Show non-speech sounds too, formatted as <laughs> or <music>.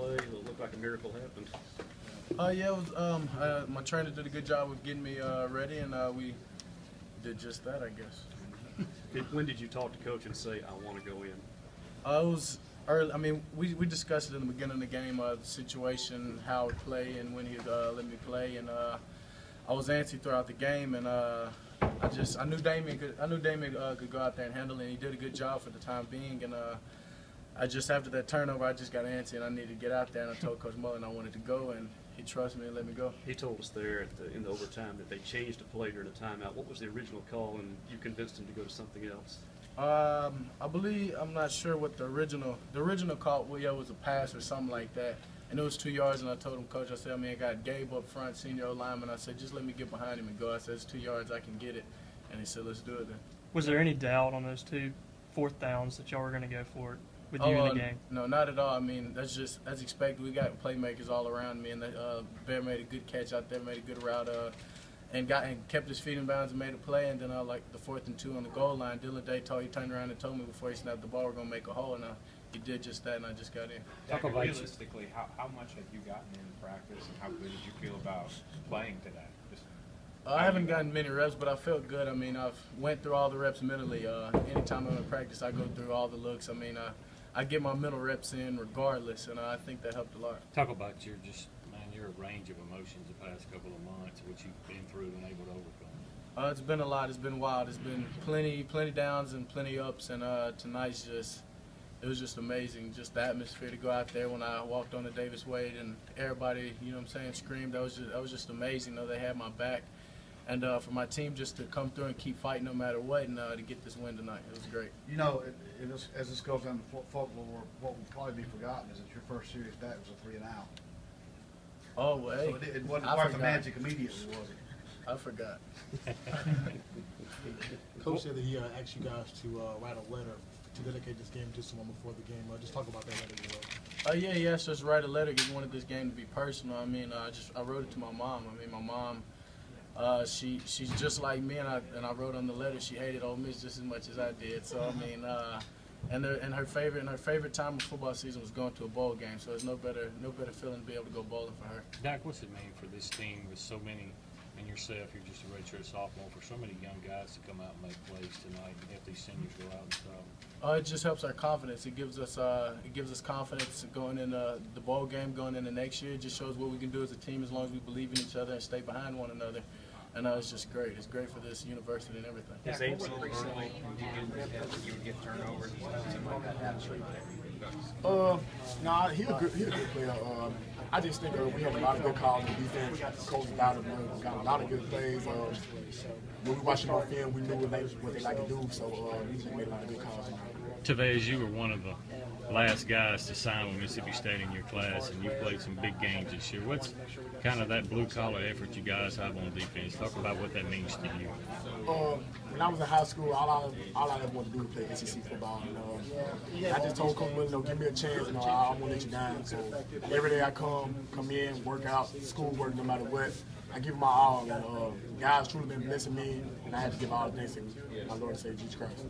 play? It looked like a miracle happened. Uh, yeah, it was, um, uh, my trainer did a good job of getting me uh, ready, and uh, we did just that, I guess. <laughs> Did, when did you talk to coach and say, I want to go in? Uh, it was early. I mean, we, we discussed it in the beginning of the game, uh, the situation, how to play, and when he'd uh, let me play. And uh, I was antsy throughout the game, and uh, I just I knew Damian could I knew Damian uh, could go out there and handle it. and He did a good job for the time being, and uh, I just after that turnover, I just got antsy, and I needed to get out there. And I told Coach Mullen I wanted to go, and he trusted me and let me go. He told us there at the, in the overtime that they changed a play during the timeout. What was the original call, and you convinced him to go to something else? Um, I believe I'm not sure what the original the original call well, yeah, was a pass or something like that, and it was two yards. And I told him, Coach, I said, I mean, I got Gabe up front, senior lineman. I said, just let me get behind him and go. I said, it's two yards, I can get it. And he said, let's do it then. Was there any doubt on those two fourth downs that y'all were going to go for it with you Oh, in uh, the game? No, not at all. I mean, that's just as expected. We got playmakers all around me, and uh, Bear made a good catch out there, made a good route, uh, and got and kept his feet in bounds and made a play. And then uh, like the fourth and two on the goal line, Dillon Day told he turned around and told me before he snapped the ball we're gonna make a hole, and uh, he did just that, and I just got in. Talk about- realistically, how, how much have you gotten in practice and how good did you feel about playing today? Uh, I haven't gotten many reps, but I felt good. I mean, I've went through all the reps mentally. Uh, anytime I'm in practice, I go through all the looks. I mean, uh, I get my mental reps in regardless, and I think that helped a lot. Talk about your just, man, your range of emotions the past couple of months, what you've been through and able to overcome. Uh, it's been a lot. It's been wild. It's been plenty, plenty downs and plenty ups. And uh, tonight's just, it was just amazing. Just the atmosphere to go out there when I walked on the Davis Wade and everybody, you know, what I'm saying, screamed. That was just, that was just amazing. Know, they had my back, and uh, for my team just to come through and keep fighting no matter what, and uh, to get this win tonight, it was great. You know, it, it is, as this goes down to folklore, what will probably be forgotten is that your first series back was a three and out. Oh, well, hey, So it, it wasn't I quite the magic immediately, was it? I forgot. <laughs> Coach said that he uh, asked you guys to uh, write a letter to dedicate this game to someone before the game. Uh, just talk about that letter as well. Oh yeah, he asked us to write a letter. He wanted this game to be personal. I mean, uh, I just I wrote it to my mom. I mean, my mom, uh, she she's just like me, and I and I wrote on the letter she hated Ole Miss just as much as I did. So I mean, uh, and her, and her favorite and her favorite time of football season was going to a bowl game. So it's no better no better feeling to be able to go bowling for her. Dak, what's it mean for this team with so many, and yourself, you're just a redshirt sophomore, for so many young guys to come out and make plays tonight and help these seniors go out and stop? Uh, it just helps our confidence. It gives us uh, it gives us confidence going in uh, the ball game, going into next year. It just shows what we can do as a team as long as we believe in each other and stay behind one another. And uh, it's just great. It's great for this university and everything. His Dak, age what were you did you would get turnovers and something like that happened? Uh, nah, he a good, he a good player. Um, I just think uh, we had a lot of good calls on defense. Coach got him, uh, got a lot of good plays. Um, when we watched him on film, we knew what they, what they like to do. So uh, we just made a lot of good calls. Taveze, you were one of the last guys to sign with Mississippi State in your class, and you played some big games this year. What's kind of that blue collar effort you guys have on defense? Talk about what that means to you. Um, when I was in high school, all I all I ever wanted to do was play SEC football. And, uh, I just told Coach you know, give me a chance. Know, I, I won't let you down. So every day I come, come in, work out, school work, no matter what. I give my all. And uh, guys truly been blessing me, and I had to give all the thanks to my Lord and Savior Jesus Christ.